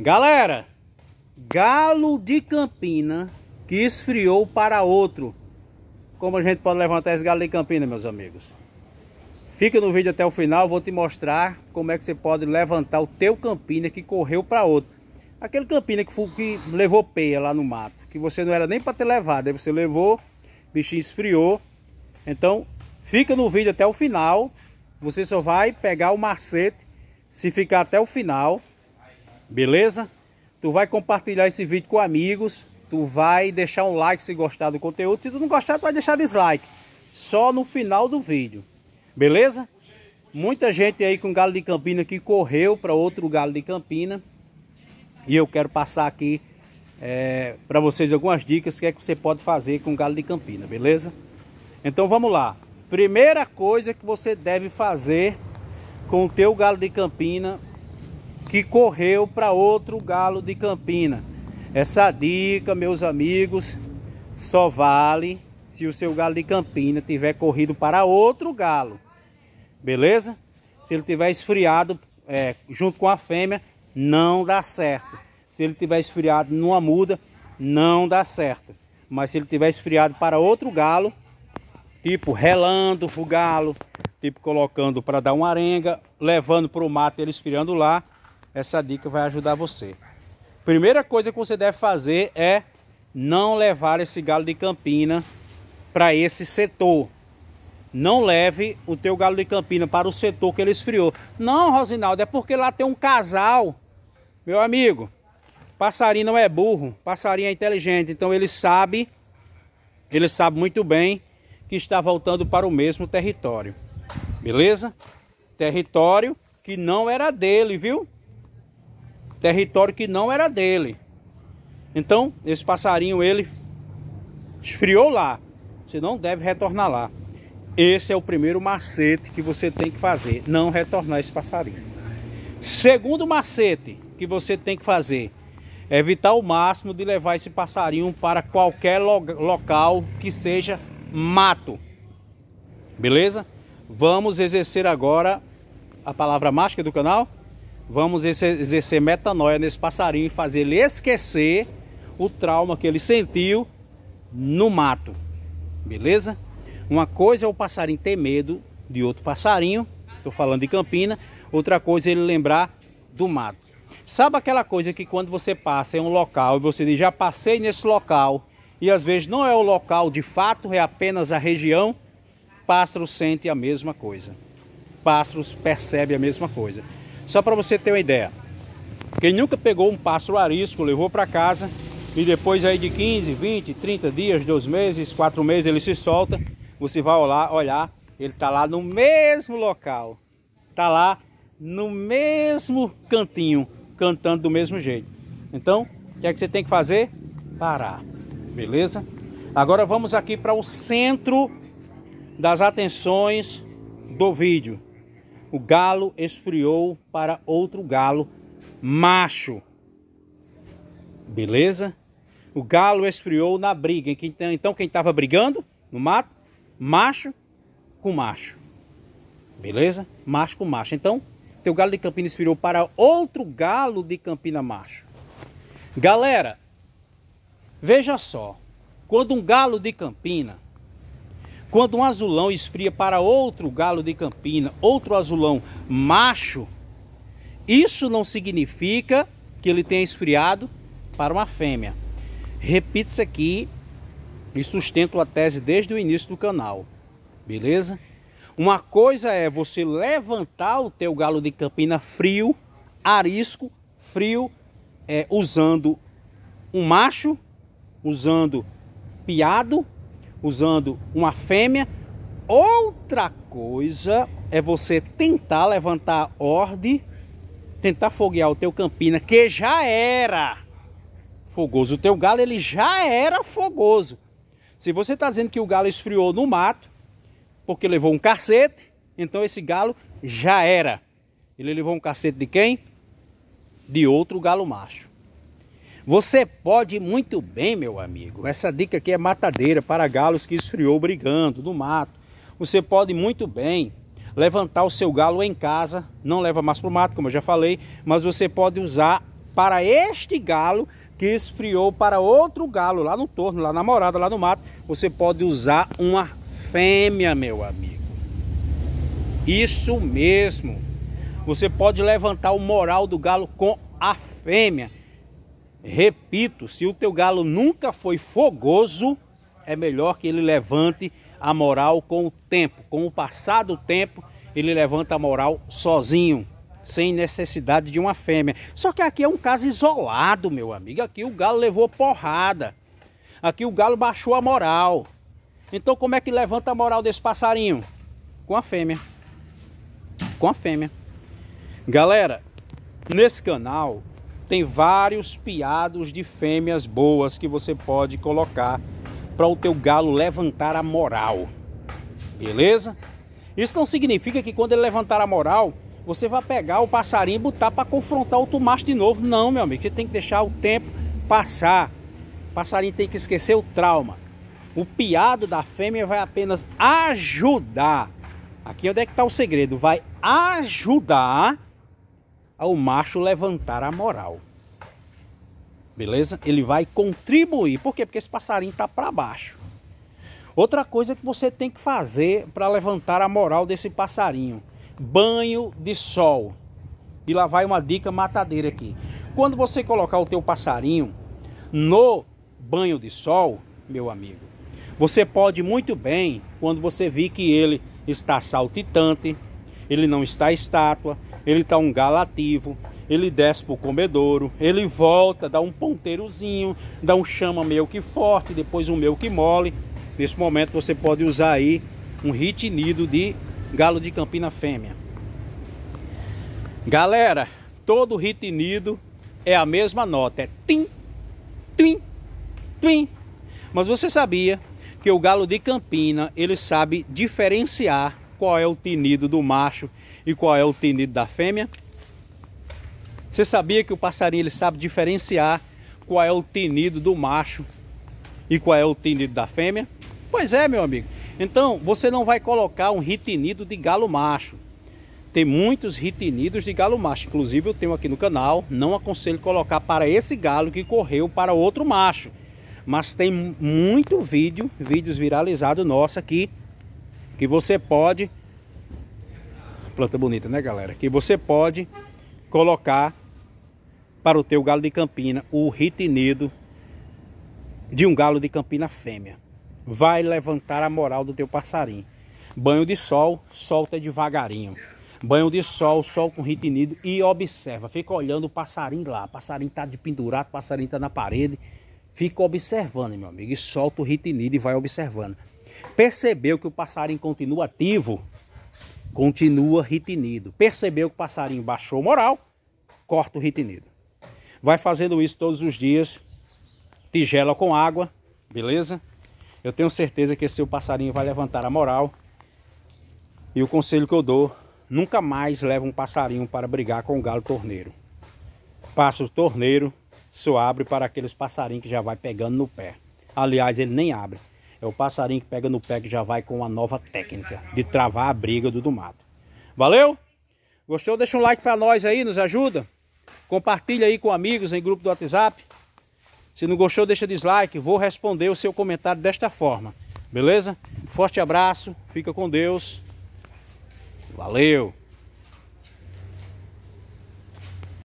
Galera, galo de Campina que esfriou para outro. Como a gente pode levantar esse galo de Campina, meus amigos? Fica no vídeo até o final, vou te mostrar como é que você pode levantar o teu Campina que correu para outro. Aquele Campina que, foi, que levou peia lá no mato, que você não era nem para ter levado, aí você levou, bichinho esfriou. Então, fica no vídeo até o final, você só vai pegar o macete se ficar até o final Beleza? Tu vai compartilhar esse vídeo com amigos. Tu vai deixar um like se gostar do conteúdo. Se tu não gostar, tu vai deixar dislike. Só no final do vídeo. Beleza? Muita gente aí com galo de Campina que correu para outro galo de Campina. E eu quero passar aqui é, para vocês algumas dicas que é que você pode fazer com galo de Campina, beleza? Então vamos lá. Primeira coisa que você deve fazer com o teu galo de Campina que correu para outro galo de Campina. Essa dica, meus amigos, só vale se o seu galo de Campina tiver corrido para outro galo. Beleza? Se ele tiver esfriado é, junto com a fêmea, não dá certo. Se ele tiver esfriado numa muda, não dá certo. Mas se ele tiver esfriado para outro galo, tipo relando o galo, tipo colocando para dar uma arenga, levando para o mato ele esfriando lá, essa dica vai ajudar você. Primeira coisa que você deve fazer é não levar esse galo de campina para esse setor. Não leve o teu galo de campina para o setor que ele esfriou. Não, Rosinaldo, é porque lá tem um casal. Meu amigo, passarinho não é burro, passarinho é inteligente, então ele sabe, ele sabe muito bem que está voltando para o mesmo território. Beleza? Território que não era dele, viu? Território que não era dele. Então, esse passarinho ele esfriou lá. Você não deve retornar lá. Esse é o primeiro macete que você tem que fazer, não retornar esse passarinho. Segundo macete que você tem que fazer, é evitar o máximo de levar esse passarinho para qualquer lo local que seja mato. Beleza? Vamos exercer agora a palavra mágica do canal. Vamos exercer metanoia nesse passarinho e fazer ele esquecer o trauma que ele sentiu no mato. Beleza? Uma coisa é o passarinho ter medo de outro passarinho, estou falando de Campina. Outra coisa é ele lembrar do mato. Sabe aquela coisa que quando você passa em um local e você diz, já passei nesse local, e às vezes não é o local de fato, é apenas a região, pássaro sente a mesma coisa. Pássaros percebe a mesma coisa. Só para você ter uma ideia. Quem nunca pegou um pássaro arisco, levou para casa e depois aí de 15, 20, 30 dias, dois meses, quatro meses ele se solta, você vai olhar, olhar ele está lá no mesmo local. Está lá no mesmo cantinho, cantando do mesmo jeito. Então, o que é que você tem que fazer? Parar. Beleza? Agora vamos aqui para o centro das atenções do vídeo o galo esfriou para outro galo macho. Beleza? O galo esfriou na briga. Então quem estava brigando no mato? Macho com macho. Beleza? Macho com macho. Então, teu galo de Campina esfriou para outro galo de Campina macho. Galera, veja só. Quando um galo de Campina quando um azulão esfria para outro galo de campina, outro azulão macho, isso não significa que ele tenha esfriado para uma fêmea. Repito isso aqui e sustento a tese desde o início do canal. Beleza? Uma coisa é você levantar o teu galo de campina frio, arisco, frio, é, usando um macho, usando piado usando uma fêmea. Outra coisa é você tentar levantar ordem, tentar foguear o teu campina, que já era fogoso. O teu galo ele já era fogoso. Se você está dizendo que o galo esfriou no mato, porque levou um cacete, então esse galo já era. Ele levou um cacete de quem? De outro galo macho. Você pode muito bem, meu amigo. Essa dica aqui é matadeira para galos que esfriou brigando no mato. Você pode muito bem levantar o seu galo em casa, não leva mais para o mato, como eu já falei, mas você pode usar para este galo que esfriou para outro galo lá no torno, lá na morada, lá no mato, você pode usar uma fêmea, meu amigo. Isso mesmo. Você pode levantar o moral do galo com a fêmea. Repito, se o teu galo nunca foi fogoso, é melhor que ele levante a moral com o tempo. Com o passar do tempo, ele levanta a moral sozinho, sem necessidade de uma fêmea. Só que aqui é um caso isolado, meu amigo. Aqui o galo levou porrada. Aqui o galo baixou a moral. Então como é que levanta a moral desse passarinho? Com a fêmea. Com a fêmea. Galera, nesse canal tem vários piados de fêmeas boas que você pode colocar para o teu galo levantar a moral. Beleza? Isso não significa que quando ele levantar a moral, você vai pegar o passarinho e botar para confrontar o macho de novo. Não, meu amigo, você tem que deixar o tempo passar. O passarinho tem que esquecer o trauma. O piado da fêmea vai apenas ajudar. Aqui onde é que está o segredo? Vai ajudar ao macho levantar a moral. Beleza? Ele vai contribuir. Por quê? Porque esse passarinho está para baixo. Outra coisa que você tem que fazer para levantar a moral desse passarinho: banho de sol. E lá vai uma dica matadeira aqui. Quando você colocar o teu passarinho no banho de sol, meu amigo, você pode muito bem, quando você vir que ele está saltitante, ele não está estátua, ele está um galativo, ele desce para o comedouro, ele volta, dá um ponteirozinho, dá um chama meio que forte, depois um meio que mole. Nesse momento você pode usar aí um ritinido de galo de campina fêmea. Galera, todo ritinido é a mesma nota, é tim, tim, tim. Mas você sabia que o galo de campina, ele sabe diferenciar qual é o tinido do macho e qual é o tinido da fêmea? Você sabia que o passarinho ele sabe diferenciar qual é o tinido do macho e qual é o tinido da fêmea? Pois é, meu amigo. Então, você não vai colocar um ritinido de galo macho. Tem muitos ritinidos de galo macho. Inclusive, eu tenho aqui no canal. Não aconselho colocar para esse galo que correu para outro macho. Mas tem muito vídeo, vídeos viralizados nosso aqui, que você pode... Planta bonita, né, galera? Que você pode colocar para o teu galo de campina o ritinido de um galo de campina fêmea. Vai levantar a moral do teu passarinho. Banho de sol, solta devagarinho. Banho de sol, sol com ritinido e observa. Fica olhando o passarinho lá. O passarinho está de pendurado, o passarinho está na parede. Fica observando, meu amigo. E solta o ritinido e vai observando. Percebeu que o passarinho continua ativo? Continua ritinido. Percebeu que o passarinho baixou moral? Corta o ritinido. Vai fazendo isso todos os dias. Tigela com água, beleza? Eu tenho certeza que esse seu passarinho vai levantar a moral. E o conselho que eu dou, nunca mais leva um passarinho para brigar com o galo torneiro. Passa o torneiro, só abre para aqueles passarinhos que já vai pegando no pé. Aliás, ele nem abre. É o passarinho que pega no pé que já vai com uma nova técnica de travar a briga do, do mato. Valeu? Gostou? Deixa um like para nós aí, nos ajuda. Compartilha aí com amigos em grupo do WhatsApp. Se não gostou, deixa dislike. Vou responder o seu comentário desta forma. Beleza? Forte abraço. Fica com Deus. Valeu!